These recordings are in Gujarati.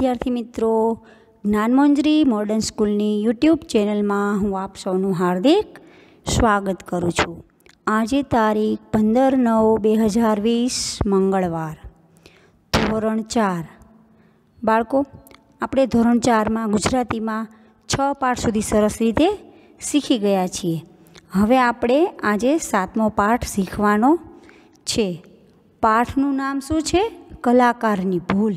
વિદ્યાર્થી મિત્રો જ્ઞાનમંજરી મોડર્ન સ્કૂલની યુટ્યુબ ચેનલમાં હું આપ સૌનું હાર્દિક સ્વાગત કરું છું. આજે તારીખ પંદર નવ બે હજાર વીસ, મંગળવાર, ધોરણ ચાર. બાળકો, આપણે ધોરણ ચારમાં ગુજરાતીમાં છ પાઠ સુધી સરસ રીતે શીખી ગયા છીએ. હવે આપણે આજે સાતમો પાઠ શીખવાનો છે. પાઠનું નામ શું છે? કલાકારની ભૂલ.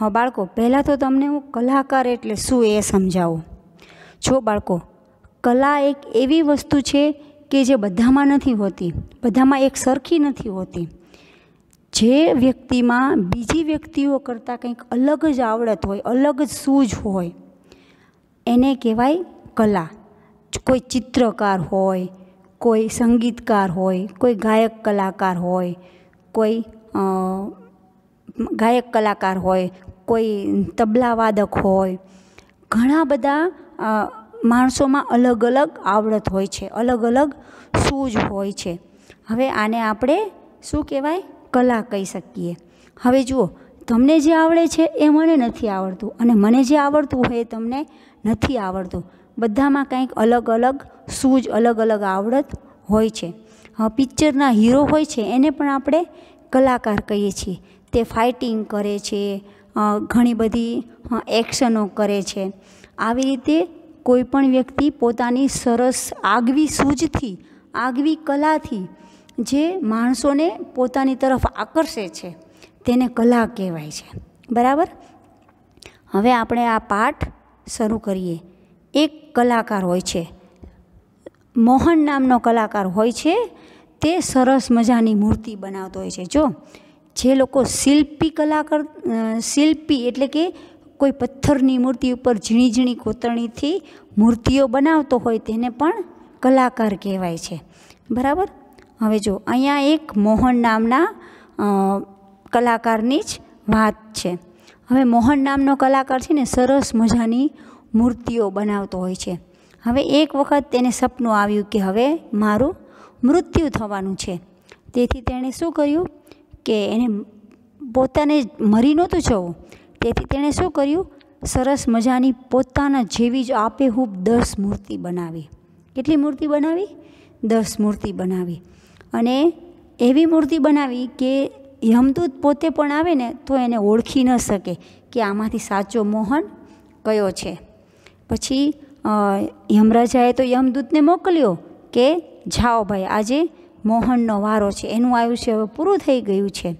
હા, બાળકો, પહેલાં તો તમને હું કલાકાર એટલે શું એ સમજાવું? જો બાળકો, કલા એક એવી વસ્તુ છે કે જે બધામાં નથી હોતી, બધામાં એક સરખી નથી હોતી. જે વ્યક્તિમાં બીજી વ્યક્તિઓ કરતાં કંઈક અલગ જ આવડત હોય, અલગ જ સૂઝ હોય, એને કહેવાય કલા. કોઈ ચિત્રકાર હોય, કોઈ સંગીતકાર હોય, કોઈ ગાયક કલાકાર હોય, કોઈ ગાયક કલાકાર હોય, કોઈ તબલાવાદક હોય, ઘણા બધા માણસોમાં અલગ અલગ આવડત હોય છે, અલગ અલગ સૂઝ હોય છે. હવે આને આપણે શું કહેવાય? કલા કહી શકીએ. હવે જુઓ, તમને જે આવડે છે એ મને નથી આવડતું અને મને જે આવડતું હોય એ તમને નથી આવડતું. બધામાં કંઈક અલગ અલગ સૂઝ, અલગ અલગ આવડત હોય છે. પિક્ચરના હીરો હોય છે, એને પણ આપણે કલાકાર કહીએ છીએ. તે ફાઇટિંગ કરે છે ઘણી બધી એક્શનો કરે છે. આવી રીતે કોઈ પણ વ્યક્તિ પોતાની સરસ આગવી સૂઝથી, આગવી કલાથી જે માણસોને પોતાની તરફ આકર્ષે છે, તેને કલા કહેવાય છે. બરાબર? હવે આપણે આ પાઠ શરૂ કરીએ. એક કલાકાર હોય છે. મોહન નામનો કલાકાર હોય છે. તે સરસ મજાની મૂર્તિ બનાવતો હોય છે. જો જે લોકો શિલ્પી કલાકાર શિલ્પી એટલે કે કોઈ પથ્થરની મૂર્તિ ઉપર ઝીણી ઝીણી કોતરણીથી મૂર્તિઓ બનાવતો હોય તેને પણ કલાકાર કહેવાય છે. બરાબર? હવે જો, અહીંયા એક મોહન નામના કલાકારની જ વાત છે. હવે મોહન નામનો કલાકાર છે ને સરસ મજાની મૂર્તિઓ બનાવતો હોય છે. હવે એક વખત તેને સપનું આવ્યું કે હવે મારું મૃત્યુ થવાનું છે. તેથી તેણે શું કર્યું? કે એને પોતાને મરી નહોતું જવું. તેથી તેણે શું કર્યું? સરસ મજાની પોતાના જેવી જ આપેહૂબ દસ મૂર્તિ બનાવી. કેટલી મૂર્તિ બનાવી? દસ મૂર્તિ બનાવી. અને એવી મૂર્તિ બનાવી કે યમદૂત પોતે પણ આવે ને તો એને ઓળખી ન શકે કે આમાંથી સાચો મોહન કયો છે. પછી યમરાજાએ તો યમદૂતને મોકલ્યો કે, જાઓ ભાઈ, આજે મોહનનો વારો છે. એનું આયુષ્ય હવે પૂરું થઈ ગયું છે.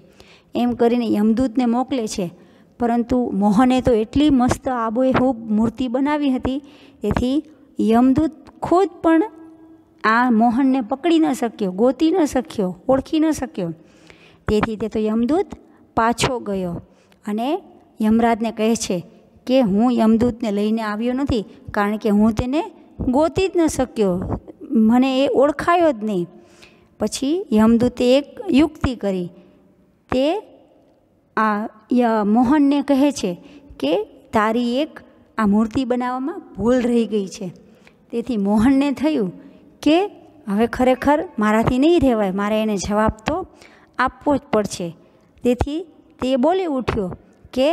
એમ કરીને યમદૂતને મોકલે છે. પરંતુ મોહને તો એટલી મસ્ત આબોહૂબ મૂર્તિ બનાવી હતી. તેથી યમદૂત ખુદ પણ આ મોહનને પકડી ન શક્યો, ગોતી ન શક્યો, ઓળખી ન શક્યો. તેથી તે તો યમદૂત પાછો ગયો અને યમરાજને કહે છે કે હું યમદૂતને લઈને આવ્યો નથી, કારણ કે હું તેને ગોતી જ ન શક્યો. મને એ ઓળખાયો જ નહીં. પછી યમદૂતે એક યુક્તિ કરી. તે આ મોહનને કહે છે કે તારી એક આ મૂર્તિ બનાવવામાં ભૂલ રહી ગઈ છે. તેથી મોહનને થયું કે હવે ખરેખર મારાથી નહીં રહેવાય, મારે એને જવાબ તો આપવો જ પડશે. તેથી તે બોલી ઉઠ્યો કે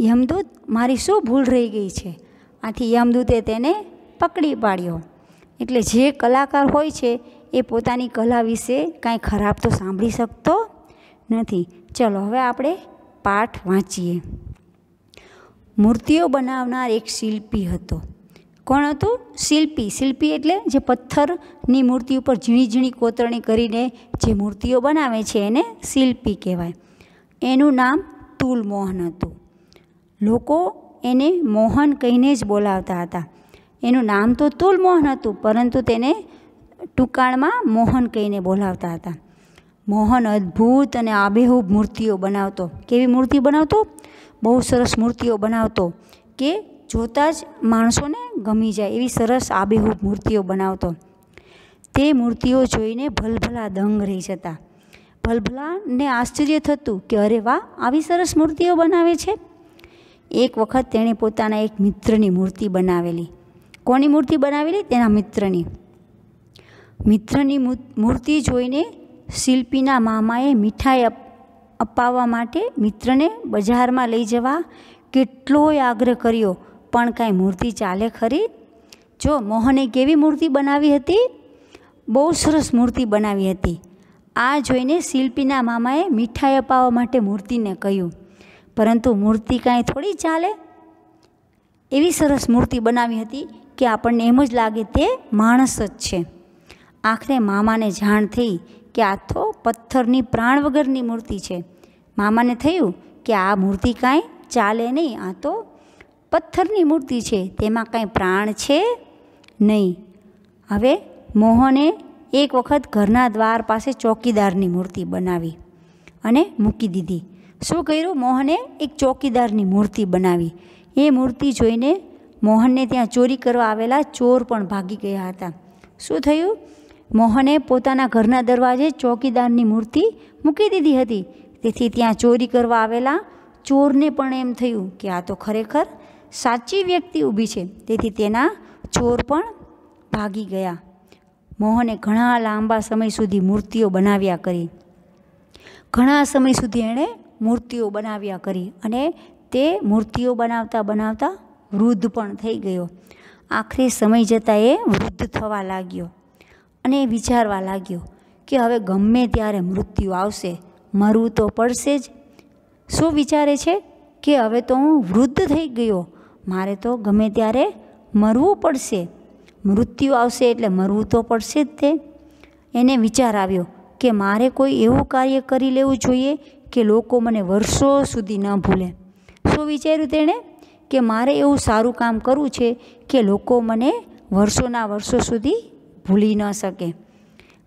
યમદૂત, મારી શું ભૂલ રહી ગઈ છે? આથી યમદૂતે તેને પકડી પાડ્યો. એટલે જે કલાકાર હોય છે એ પોતાની કલા વિશે કાંઈ ખરાબ તો સાંભળી શકતો નથી. ચલો, હવે આપણે પાઠ વાંચીએ. મૂર્તિઓ બનાવનાર એક શિલ્પી હતો. કોણ હતું? શિલ્પી. શિલ્પી એટલે જે પથ્થરની મૂર્તિ ઉપર ઝીણી ઝીણી કોતરણી કરીને જે મૂર્તિઓ બનાવે છે એને શિલ્પી કહેવાય. એનું નામ તુલમોહન હતું. લોકો એને મોહન કહીને જ બોલાવતા હતા. એનું નામ તો તુલમોહન હતું, પરંતુ તેને ટૂંકાણમાં મોહન કહીને બોલાવતા હતા. મોહન અદ્ભુત અને આબેહૂબ મૂર્તિઓ બનાવતો. કેવી મૂર્તિ બનાવતો? બહુ સરસ મૂર્તિઓ બનાવતો કે જોતાં જ માણસોને ગમી જાય એવી સરસ આબેહૂબ મૂર્તિઓ બનાવતો. તે મૂર્તિઓ જોઈને ભલભલા દંગ રહી જતા. ભલભલાને આશ્ચર્ય થતું કે અરે વાહ, આવી સરસ મૂર્તિઓ બનાવે છે. એક વખત તેણે પોતાના એક મિત્રની મૂર્તિ બનાવેલી. કોની મૂર્તિ બનાવેલી? તેના મિત્રની. મિત્રની મૂર્તિ જોઈને શિલ્પીના મામાએ મીઠાઈ અપાવવા માટે મિત્રને બજારમાં લઈ જવા કેટલોય આગ્રહ કર્યો, પણ કાંઈ મૂર્તિ ચાલે ખરી? જો મોહને કેવી મૂર્તિ બનાવી હતી? બહુ સરસ મૂર્તિ બનાવી હતી. આ જોઈને શિલ્પીના મામાએ મીઠાઈ અપાવવા માટે મૂર્તિને કહ્યું, પરંતુ મૂર્તિ કાંઈ થોડી ચાલે? એવી સરસ મૂર્તિ બનાવી હતી કે આપણને એમ જ લાગે તે માણસ જ છે. આખરે મામાને જાણ થઈ કે આ તો પથ્થરની પ્રાણ વગરની મૂર્તિ છે. મામાને થયું કે આ મૂર્તિ કાંઈ ચાલે નહીં, આ તો પથ્થરની મૂર્તિ છે, તેમાં કાંઈ પ્રાણ છે નહીં. હવે મોહને એક વખત ઘરના દ્વાર પાસે ચોકીદારની મૂર્તિ બનાવી અને મૂકી દીધી. શું કર્યું? મોહને એક ચોકીદારની મૂર્તિ બનાવી. એ મૂર્તિ જોઈને મોહનને ત્યાં ચોરી કરવા આવેલા ચોર પણ ભાગી ગયા હતા. શું થયું? મોહને પોતાના ઘરના દરવાજે ચોકીદારની મૂર્તિ મૂકી દીધી હતી. તેથી ત્યાં ચોરી કરવા આવેલા ચોરને પણ એમ થયું કે આ તો ખરેખર સાચી વ્યક્તિ ઊભી છે. તેથી તેના ચોર પણ ભાગી ગયા. મોહને ઘણા લાંબા સમય સુધી મૂર્તિઓ બનાવ્યા કરી. ઘણા સમય સુધી એણે મૂર્તિઓ બનાવ્યા કરી અને તે મૂર્તિઓ બનાવતા બનાવતા વૃદ્ધ પણ થઈ ગયો. આખરે સમય જતાં એ વૃદ્ધ થવા લાગ્યો. અને વિચારવા લાગ્યો કે હવે ગમે ત્યારે મૃત્યુ આવશે, મરવું તો પડશે જ. શું વિચારે છે? કે હવે તો હું વૃદ્ધ થઈ ગયો, મારે તો ગમે ત્યારે મરવું પડશે. મૃત્યુ આવશે એટલે મરવું તો પડશે જ તે. એને વિચાર આવ્યો કે મારે કોઈ એવું કાર્ય કરી લેવું જોઈએ કે લોકો મને વર્ષો સુધી ન ભૂલે. શું વિચાર્યું તેણે? કે મારે એવું સારું કામ કરવું છે કે લોકો મને વર્ષોના વર્ષો સુધી ભૂલી ન શકે.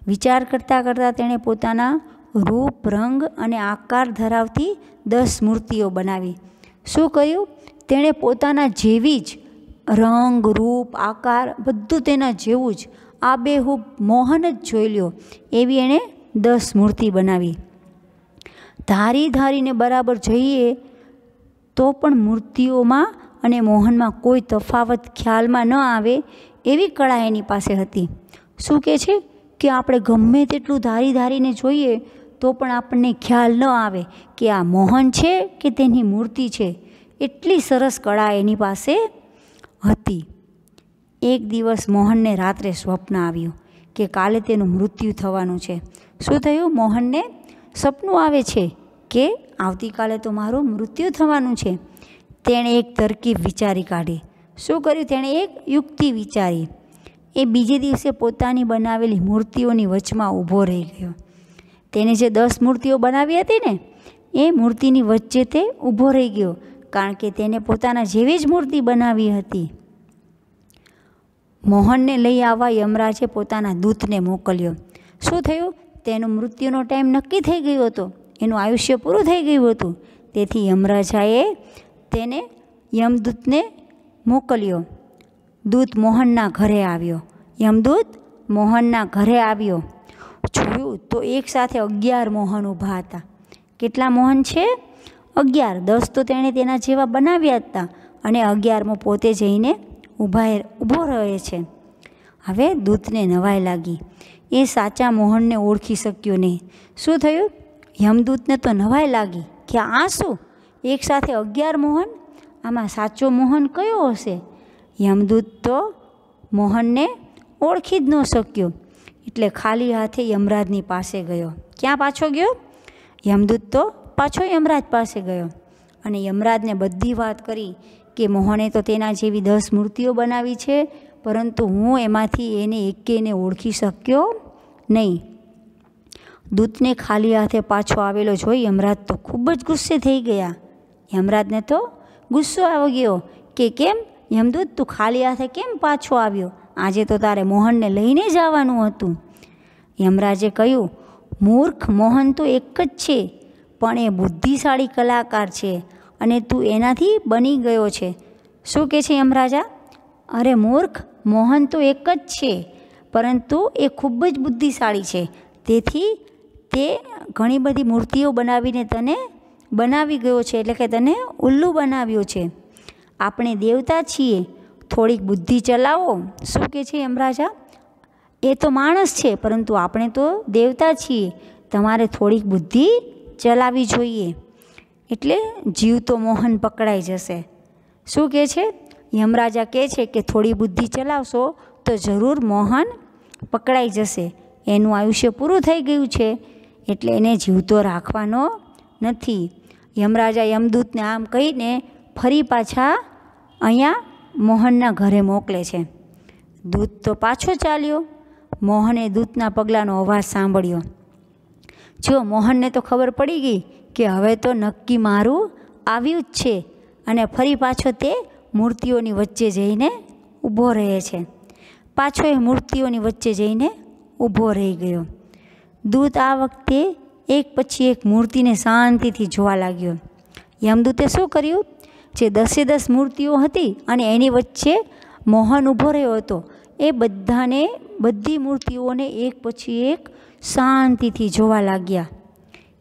વિચાર કરતાં કરતાં તેણે પોતાના રૂપ, રંગ અને આકાર ધરાવતી દસ મૂર્તિઓ બનાવી. શું કર્યું? તેણે પોતાના જેવી જ રંગ, રૂપ, આકાર બધું તેના જેવું જ આ બે હું મોહન જ જોઈ લ્યો. એવી એણે દસ મૂર્તિ બનાવી. ધારી ધારીને બરાબર જઈએ તો પણ મૂર્તિઓમાં અને મોહનમાં કોઈ તફાવત ખ્યાલમાં ન આવે એવી કળા એની પાસે હતી. શું કહે છે? કે આપણે ગમે તેટલું ધારી ધારીને જોઈએ, તો પણ આપણને ખ્યાલ ન આવે કે આ મોહન છે કે તેની મૂર્તિ છે. એટલી સરસ કળા એની પાસે હતી. એક દિવસ મોહનને રાત્રે સ્વપ્ન આવ્યું કે કાલે તેનું મૃત્યુ થવાનું છે. શું થયું? મોહનને સપનું આવે છે કે આવતીકાલે તો મારું મૃત્યુ થવાનું છે. તેણે એક તરકીબ વિચારી કાઢી. શું કર્યું? તેણે એક યુક્તિ વિચારી. એ બીજે દિવસે પોતાની બનાવેલી મૂર્તિઓની વચમાં ઊભો રહી ગયો. તેને જે દસ મૂર્તિઓ બનાવી હતી ને, એ મૂર્તિની વચ્ચે તે ઊભો રહી ગયો, કારણ કે તેને પોતાના જેવી જ મૂર્તિ બનાવી હતી. મોહનને લઈ આવવા યમરાજે પોતાના દૂતને મોકલ્યો. શું થયું? તેનો મૃત્યુનો ટાઈમ નક્કી થઈ ગયો હતો. એનું આયુષ્ય પૂરું થઈ ગયું હતું. તેથી યમરાજાએ તેને યમદૂતને મોકલ્યો. દૂત મોહનના ઘરે આવ્યો. યમદૂત મોહનના ઘરે આવ્યો. જોયું, તો એક સાથે અગિયાર મોહન ઊભા હતા. કેટલા મોહન છે? અગિયાર. દસ તો તેણે તેના જેવા બનાવ્યા હતા અને અગિયારમો પોતે જઈને ઊભા ઊભો રહે છે. હવે દૂતને નવાઈ લાગી. એ સાચા મોહનને ઓળખી શક્યો નહીં. શું થયું? યમદૂતને તો નવાઈ લાગી. કે આ શું? એક સાથે અગિયાર મોહન? આમાં સાચો મોહન કયો હશે? યમદૂત તો મોહનને ઓળખી જ ન શક્યો. એટલે ખાલી હાથે યમરાજની પાસે ગયો. ક્યાં પાછો ગયો? યમદૂત તો પાછો યમરાજ પાસે ગયો. અને યમરાજને બધી વાત કરી કે મોહને તો તેના જેવી દસ મૂર્તિઓ બનાવી છે, પરંતુ હું એમાંથી એને એકેને ઓળખી શક્યો નહીં. દૂતને ખાલી હાથે પાછો આવેલો જોઈ યમરાજ તો ખૂબ જ ગુસ્સે થઈ ગયા. યમરાજને તો ગુસ્સો આવી ગયો કે કેમ? યમદૂત તું ખાલી હાથે કેમ પાછો આવ્યો? આજે તો તારે મોહનને લઈને જવાનું હતું. યમરાજે કહ્યું, મૂર્ખ મોહન તો એક જ છે, પણ એ બુદ્ધિશાળી કલાકાર છે અને તું એનાથી બની ગયો છે. શું કહે છે યમરાજા? અરે મૂર્ખ, મોહન તો એક જ છે, પરંતુ એ ખૂબ જ બુદ્ધિશાળી છે. તેથી તે ઘણી બધી મૂર્તિઓ બનાવીને તને બનાવી ગયો છે, એટલે કે તને ઉલ્લુ બનાવ્યો છે. આપણે દેવતા છીએ. થોડીક બુદ્ધિ ચલાવો. શું કહે છે યમરાજા એ તો માણસ છે, પરંતુ આપણે તો દેવતા છીએ. તમારે થોડીક બુદ્ધિ ચલાવવી જોઈએ. એટલે જીવતો મોહન પકડાઈ જશે. શું કહે છે? યમરાજા કહે છે કે થોડી બુદ્ધિ ચલાવશો તો જરૂર મોહન પકડાઈ જશે. એનું આયુષ્ય પૂરું થઈ ગયું છે, એટલે એને જીવતો રાખવાનો નથી. યમરાજા યમદૂતને આમ કહીને ફરી પાછા અહીંયા મોહનના ઘરે મોકલે છે. દૂત તો પાછો ચાલ્યો. મોહને દૂતના પગલાંનો અવાજ સાંભળ્યો. જો મોહનને તો ખબર પડી ગઈ કે હવે તો નક્કી મારું આવ્યું જ છે અને ફરી પાછો તે મૂર્તિઓની વચ્ચે જઈને ઊભો રહે છે. પાછો એ મૂર્તિઓની વચ્ચે જઈને ઊભો રહી ગયો. દૂત આ વખતે એક પછી એક મૂર્તિને શાંતિથી જોવા લાગ્યો. યમદૂતે શું કર્યું? જે દસે દસ મૂર્તિઓ હતી અને એની વચ્ચે મોહન ઊભો રહ્યો હતો, એ બધાને, બધી મૂર્તિઓને એક પછી એક શાંતિથી જોવા લાગ્યા.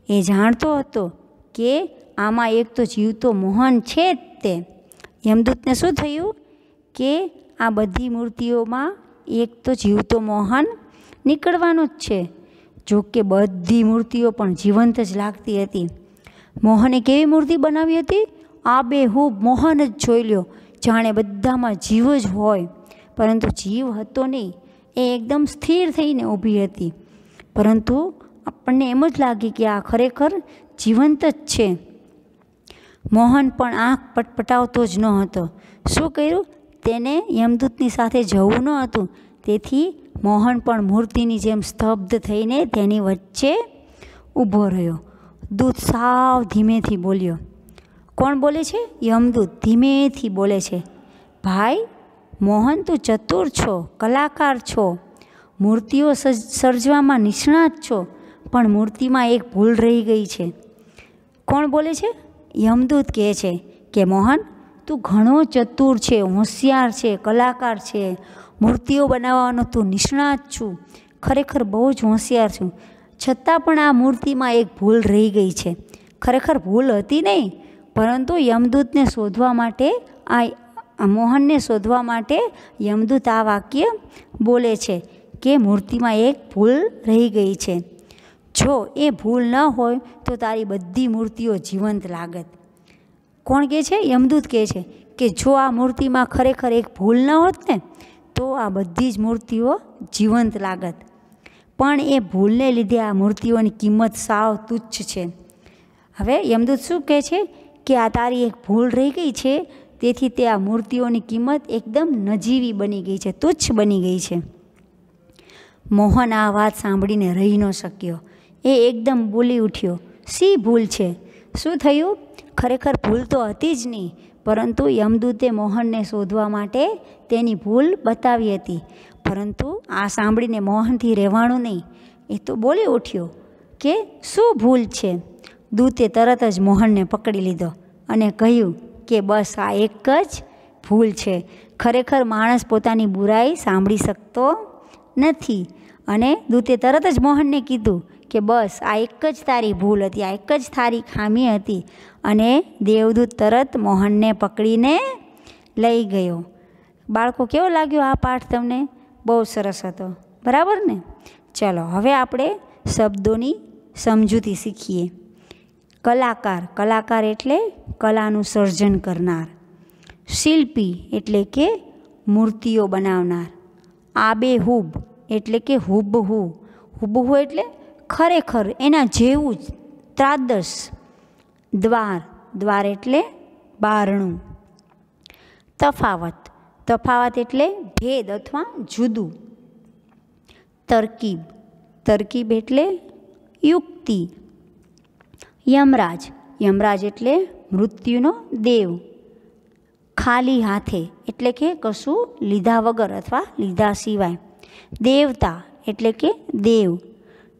એ જાણતો હતો કે આમાં એક તો જીવતો મોહન છે જ તે. યમદૂતને શું થયું? કે આ બધી મૂર્તિઓમાં એક તો જીવતો મોહન નીકળવાનો જ છે. જો કે બધી મૂર્તિઓ પણ જીવંત જ લાગતી હતી. મોહને કેવી મૂર્તિ બનાવી હતી? આબેહૂબ મોહન જ જોઈ લ્યો. જાણે બધામાં જીવ જ હોય. પરંતુ જીવ હતો નહીં. એ એકદમ સ્થિર થઈને ઊભી હતી. પરંતુ આપણને એમ જ લાગી કે આ ખરેખર જીવંત જ છે. મોહન પણ આંખ પટપટાવતો જ ન હતો. શું કર્યું? તેને યમદૂતની સાથે જવું ન હતું. તેથી મોહન પણ મૂર્તિની જેમ સ્તબ્ધ થઈને તેની વચ્ચે ઊભો રહ્યો. દૂત સાવ ધીમેથી બોલ્યો કોણ બોલે છે? યમદૂત ધીમેથી બોલે છે, ભાઈ, મોહન, તું ચતુર છો, કલાકાર છો. મૂર્તિઓ સર્જવામાં નિષ્ણાત છો, પણ મૂર્તિમાં એક ભૂલ રહી ગઈ છે. કોણ બોલે છે? યમદૂત કહે છે કે, મોહન, તું ઘણો ચતુર છે, હોશિયાર છે, કલાકાર છે. મૂર્તિઓ બનાવવાનો તું નિષ્ણાત છું. ખરેખર બહુ જ હોશિયાર છું. છતાં પણ આ મૂર્તિમાં એક ભૂલ રહી ગઈ છે. ખરેખર ભૂલ હતી નહીં? પરંતુ યમદૂતને શોધવા માટે આ મોહનને શોધવા માટે યમદૂત આ વાક્ય બોલે છે કે મૂર્તિમાં એક ભૂલ રહી ગઈ છે. જો એ ભૂલ ન હોય તો તારી બધી મૂર્તિઓ જીવંત લાગત. કોણ કહે છે? યમદૂત કહે છે કે જો આ મૂર્તિમાં ખરેખર એક ભૂલ ન હોત ને, તો આ બધી જ મૂર્તિઓ જીવંત લાગત. પણ એ ભૂલને લીધે આ મૂર્તિઓની કિંમત સાવ તુચ્છ છે. હવે યમદૂત શું કહે છે? કે આ તારી એક ભૂલ રહી ગઈ છે, તેથી તે આ મૂર્તિઓની કિંમત એકદમ નજીવી બની ગઈ છે, તુચ્છ બની ગઈ છે. મોહન આ વાત સાંભળીને રહી ન શક્યો. એ એકદમ બોલી ઉઠ્યો સી ભૂલ છે? શું થયું? ખરેખર ભૂલ તો હતી જ નહીં, પરંતુ યમદૂતે મોહનને શોધવા માટે તેની ભૂલ બતાવી હતી. પરંતુ આ સાંભળીને મોહનથી રહેવાનું નહીં. એ તો બોલી ઉઠ્યો કે, શું ભૂલ છે? દૂતે તરત જ મોહનને પકડી લીધો અને કહ્યું કે બસ આ એક જ ભૂલ છે. ખરેખર માણસ પોતાની બુરાઈ સાંભળી શકતો નથી. અને દૂતે તરત જ મોહનને કીધું કે બસ આ એક જ તારી ભૂલ હતી, આ એક જ તારી ખામી હતી. અને દેવદૂત તરત મોહનને પકડીને લઈ ગયો. બાળકો, કેવો લાગ્યો આ પાઠ તમને? બહુ સરસ હતો. બરાબર ને? ચલો, હવે આપણે શબ્દોની સમજૂતી શીખીએ. કલાકાર. કલાકાર એટલે કલાનું સર્જન કરનાર. શિલ્પી એટલે કે મૂર્તિઓ બનાવનાર. આબેહૂબ એટલે કે હુબહુ. હુબહુ એટલે ખરેખર એના જેવું જ ત્રાદસ દ્વાર. દ્વાર એટલે બારણું. તફાવત. તફાવત એટલે ભેદ અથવા જુદું. તરકીબ. તરકીબ એટલે યુક્તિ. યમરાજ. યમરાજ એટલે મૃત્યુનો દેવ. ખાલી હાથે એટલે કે કશું લીધા વગર અથવા લીધા સિવાય. દેવતા એટલે કે દેવ.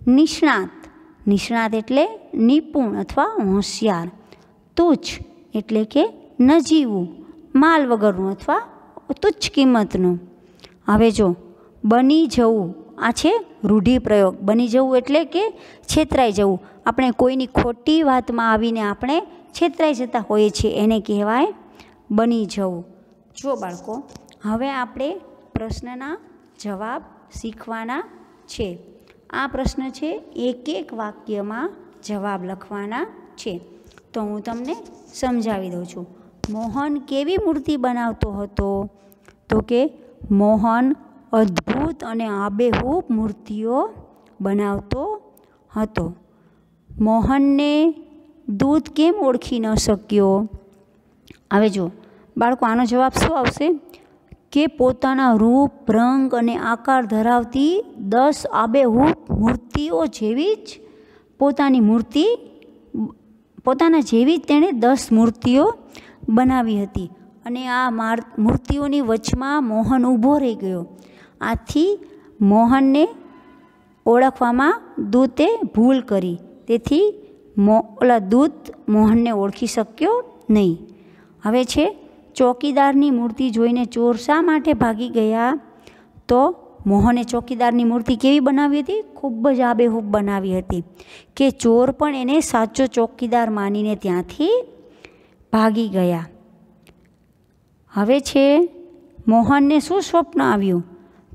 નિષ્ણાત. નિષ્ણાત એટલે નિપુણ અથવા હોશિયાર. તુચ્છ એટલે કે નજીવું. માલ વગરનું અથવા તુચ્છ કિંમતનું. હવે જો બની જવું આ છે રૂઢિપ્રયોગ. બની જવું એટલે કે છેતરાઈ જવું. આપણે કોઈની ખોટી વાતમાં આવીને આપણે છેતરાઈ જતા હોઈએ છીએ, એને કહેવાય બની જવું. જો બાળકો, હવે આપણે પ્રશ્નના જવાબ શીખવાના છે. આ પ્રશ્ન છે એક એક વાક્યમાં જવાબ લખવાના છે. તો હું તમને સમજાવી દઉં છું. મોહન કેવી મૂર્તિ બનાવતો હતો? તો કે, મોહન અદ્ભુત અને આબેહૂબ મૂર્તિઓ બનાવતો હતો. મોહનને દૂધ કેમ ઓળખી ન શક્યો? હવે જો બાળકો, આનો જવાબ શું આવશે? કે પોતાના રૂપ, રંગ અને આકાર ધરાવતી દસ આબેહૂબ મૂર્તિઓ જેવી જ પોતાની મૂર્તિ, પોતાના જેવી જ તેણે દસ મૂર્તિઓ બનાવી હતી. અને આ માર, મૂર્તિઓની વચમાં મોહન ઊભો રહી ગયો. આથી મોહનને ઓળખવામાં દૂતે ભૂલ કરી. તેથી મો, ઓલા દૂત મોહનને ઓળખી શક્યો નહીં. હવે છે, ચોકીદારની મૂર્તિ જોઈને ચોર શા માટે ભાગી ગયા? તો મોહને ચોકીદારની મૂર્તિ કેવી બનાવી હતી? ખૂબ જ આબેહૂબ બનાવી હતી કે ચોર પણ એને સાચો ચોકીદાર માનીને ત્યાંથી ભાગી ગયા. હવે છે, મોહનને શું સ્વપ્ન આવ્યું?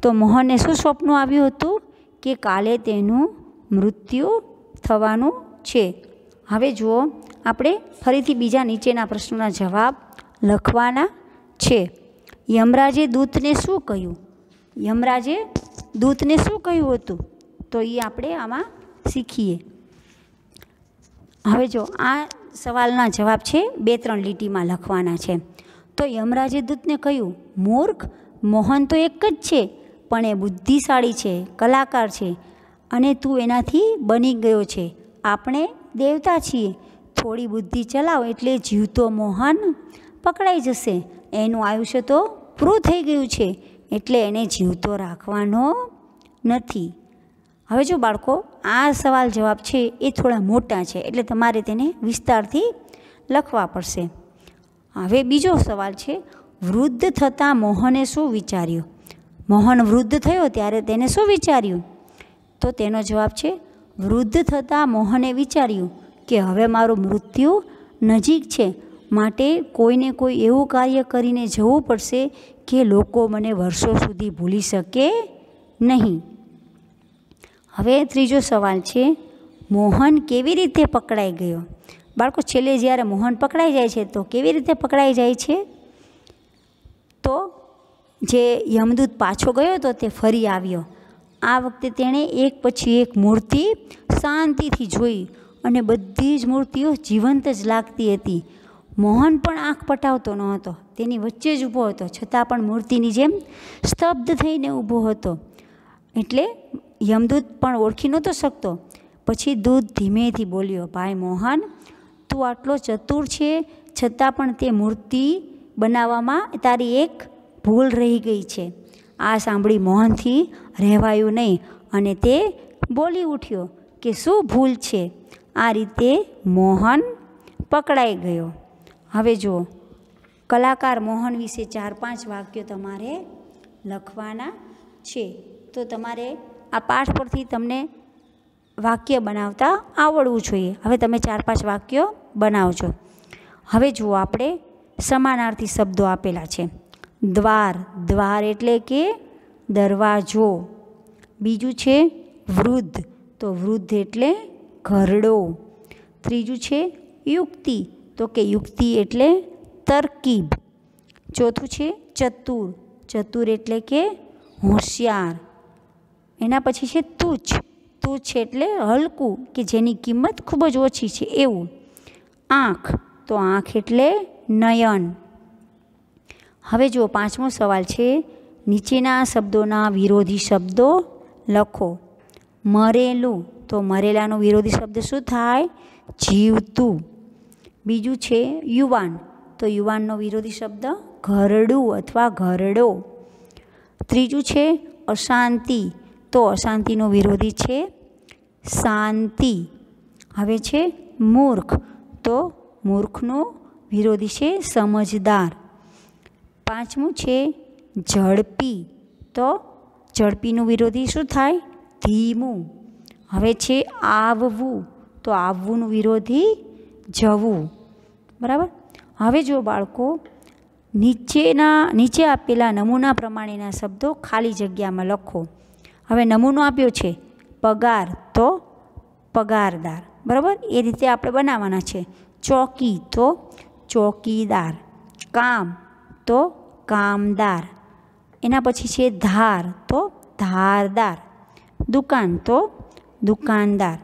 તો મોહનને શું સ્વપ્ન આવ્યું હતું? કે કાલે તેનું મૃત્યુ થવાનું છે. હવે જુઓ, આપણે ફરીથી બીજા નીચેના પ્રશ્નોના જવાબ લખવાના છે. યમરાજે દૂતને શું કહ્યું? યમરાજે દૂતને શું કહ્યું હતું? તો એ આપણે આમાં શીખીએ. હવે જો, આ સવાલના જવાબ છે બે ત્રણ લીટીમાં લખવાના છે. તો યમરાજે દૂતને કહ્યું, મૂર્ખ, મોહન તો એક જ છે. પણ એ બુદ્ધિશાળી છે, કલાકાર છે અને તું એનાથી બની ગયો છે. આપણે દેવતા છીએ. થોડી બુદ્ધિ ચલાવ એટલે જીવતો મોહન પકડાઈ જશે. એનું આયુષ્ય તો પૂરું થઈ ગયું છે, એટલે એને જીવતો રાખવાનો નથી. હવે જો બાળકો, આ સવાલ જવાબ છે એ થોડા મોટા છે, એટલે તમારે તેને વિસ્તારથી લખવા પડશે. હવે બીજો સવાલ છે, વૃદ્ધ થતાં મોહને શું વિચાર્યું? મોહન વૃદ્ધ થયો ત્યારે તેને શું વિચાર્યું? તો તેનો જવાબ છે, વૃદ્ધ થતાં મોહને વિચાર્યું કે હવે મારું મૃત્યુ નજીક છે, માટે કોઈને કોઈ એવું કાર્ય કરીને જવું પડશે કે લોકો મને વર્ષો સુધી ભૂલી શકે નહીં. હવે ત્રીજો સવાલ છે, મોહન કેવી રીતે પકડાઈ ગયો? બાળકો, છેલ્લે જ્યારે મોહન પકડાઈ જાય છે તો કેવી રીતે પકડાઈ જાય છે? તો જે યમદૂત પાછો ગયો હતો તે ફરી આવ્યો. આ વખતે તેણે એક પછી એક મૂર્તિ શાંતિથી જોઈ અને બધી જ મૂર્તિઓ જીવંત જ લાગતી હતી. મોહન પણ આંખ પટાવતો ન હતો. તેની વચ્ચે જ ઊભો હતો. છતાં પણ મૂર્તિની જેમ સ્તબ્ધ થઈને ઊભો હતો. એટલે યમદૂત પણ ઓળખી નહોતો શકતો. પછી દૂધ ધીમેથી બોલ્યો, ભાઈ મોહન, તું આટલો ચતુર છે. છતાં પણ તે મૂર્તિ બનાવવામાં તારી એક ભૂલ રહી ગઈ છે. આ સાંભળી મોહનથી રહેવાયું નહીં અને તે બોલી ઉઠ્યો કે શું ભૂલ છે? આ રીતે મોહન પકડાઈ ગયો. હવે જુઓ, કલાકાર મોહન વિશે ચાર પાંચ વાક્યો તમારે લખવાના છે. તો તમારે આ પાઠ પરથી તમને વાક્ય બનાવતા આવડવું જોઈએ. હવે તમે ચાર પાંચ વાક્યો બનાવજો. હવે જુઓ, આપણે સમાનાર્થી શબ્દો આપેલા છે. દ્વાર. દ્વાર એટલે કે દરવાજો. બીજું છે વૃદ્ધ. તો વૃદ્ધ એટલે ઘરડો. ત્રીજું છે યુક્તિ. તો કે યુક્તિ એટલે તરકીબ. ચોથું છે ચતુર. ચતુર એટલે કે હોશિયાર. એના પછી છે તુચ્છ. તુચ્છ એટલે હલકું, કે જેની કિંમત ખૂબ જ ઓછી છે. એવું. આંખ. તો આંખ એટલે નયન. હવે જો પાંચમો સવાલ છે, નીચેના શબ્દોના વિરોધી શબ્દો લખો. મરેલું, તો મરેલાનો વિરોધી શબ્દ શું થાય? જીવતું. બીજું છે, યુવાન, તો યુવાનનો વિરોધી શબ્દ ઘરડું અથવા ઘરડો. ત્રીજું છે, અશાંતિ, તો અશાંતિનો વિરોધી છે, શાંતિ. હવે છે, મૂર્ખ, તો મૂર્ખનો વિરોધી છે, સમજદાર. પાંચમું છે ઝડપી. તો ઝડપીનું વિરોધી શું થાય? ધીમું. હવે છે આવવું. તો આવવુંનું વિરોધી જવું. બરાબર? હવે જો બાળકો, નીચેના, નીચે આપેલા નમૂના પ્રમાણેના શબ્દો ખાલી જગ્યામાં લખો. હવે નમૂનો આપ્યો છે પગાર. તો પગારદાર. બરાબર? એ રીતે આપણે બનાવવાના છે. ચોકી. તો ચોકીદાર. કામ. તો કામદાર. એના પછી છે ધાર, તો ધારદાર. દુકાન, તો દુકાનદાર.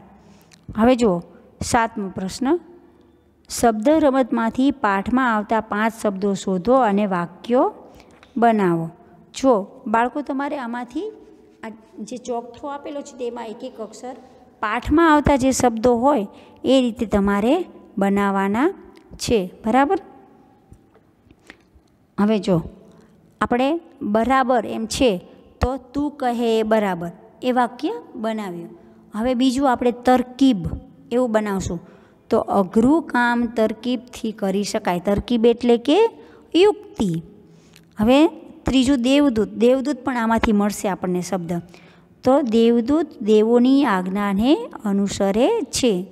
હવે જુઓ, સાતમો પ્રશ્ન. શબ્દ રમતમાંથી પાઠમાં આવતા પાંચ શબ્દો શોધો અને વાક્યો બનાવો. જો બાળકો તમારે આમાંથી આ જે ચોકઠો આપેલો છે તેમાં એક એક અક્ષર પાઠમાં આવતા જે શબ્દો હોય, એ રીતે તમારે બનાવવાના છે. બરાબર? હવે જો, આપણે બરાબર એમ છે, તો તું કહે એ બરાબર. એ વાક્ય બનાવ્યું. હવે બીજું આપણે તરકીબ એવું બનાવશું. તો અઘરું કામ તરકીબથી કરી શકાય. તરકીબ એટલે કે યુક્તિ. હવે ત્રીજું દેવદૂત. દેવદૂત પણ આમાંથી મળશે આપણને શબ્દ. તો દેવદૂત દેવોની આજ્ઞાને અનુસરે છે.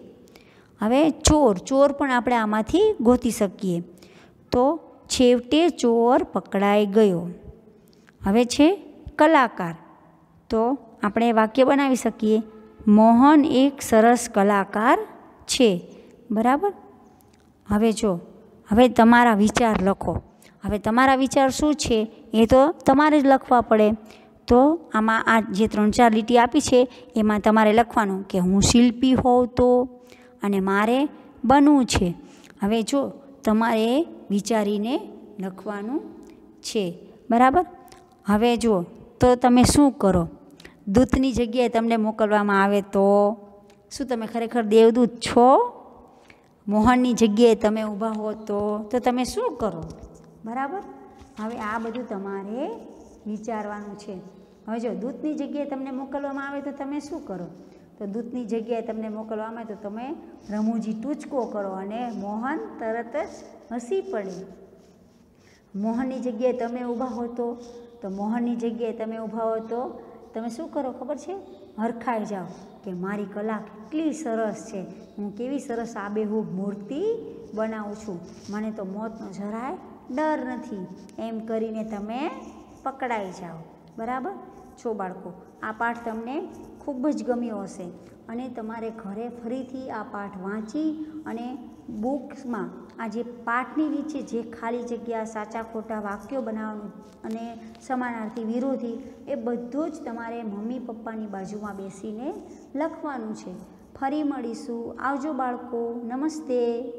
હવે ચોર. ચોર પણ આપણે આમાંથી ગોતી શકીએ. તો છેવટે ચોર પકડાઈ ગયો. હવે છે કલાકાર. તો આપણે વાક્ય બનાવી શકીએ. મોહન એક સરસ કલાકાર છે. બરાબર? હવે જો, હવે તમારા વિચાર લખો. હવે તમારા વિચાર શું છે? એ તો તમારે જ લખવા પડે. તો આમાં આ જે ત્રણ ચાર લીટી આપી છે, એમાં તમારે લખવાનું કે હું શિલ્પી હોઉં તો અને મારે બનવું છે. હવે જો, તમારે વિચારીને લખવાનું છે. બરાબર? હવે જુઓ, તો તમે શું કરો? દૂતની જગ્યાએ તમને મોકલવામાં આવે તો? શું તમે ખરેખર દેવદૂત છો? મોહનની જગ્યાએ તમે ઊભા હો તો? તો તમે શું કરો? બરાબર? હવે આ બધું તમારે વિચારવાનું છે. હવે જો, દૂતની જગ્યાએ તમને મોકલવામાં આવે તો તમે શું કરો? તો દૂધની જગ્યાએ તમને મોકલવામાં તો તમે રમૂજી ટૂચકો કરો અને મોહન તરત જ હસી પડે. મોહનની જગ્યાએ તમે ઊભા હો તો તો મોહનની જગ્યાએ તમે ઊભા હો તો તમે શું કરો ખબર છે? હરખાઈ જાઓ કે મારી કલા કેટલી સરસ છે. હું કેવી સરસ આબેહૂબ મૂર્તિ બનાવું છું. મને તો મોતનો જરાય ડર નથી. એમ કરીને તમે પકડાઈ જાઓ. બરાબર? છો બાળકો, આ પાઠ તમને ખૂબ જ ગમ્યો હશે. અને તમારે ઘરે ફરીથી આ પાઠ વાંચી અને બુક્સમાં આ જે પાઠની નીચે જે ખાલી જગ્યા, સાચા ખોટા વાક્યો બનાવવાનું અને સમાનાર્થી વિરોધી, એ બધું જ તમારે મમ્મી પપ્પાની બાજુમાં બેસીને લખવાનું છે. ફરી મળીશું. આવજો બાળકો. નમસ્તે.